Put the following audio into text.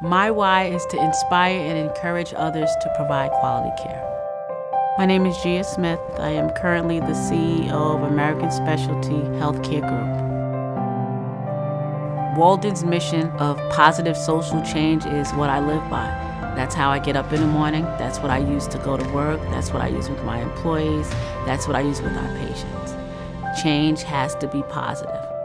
My why is to inspire and encourage others to provide quality care. My name is Gia Smith. I am currently the CEO of American Specialty Healthcare Group. Walden's mission of positive social change is what I live by. That's how I get up in the morning. That's what I use to go to work. That's what I use with my employees. That's what I use with our patients. Change has to be positive.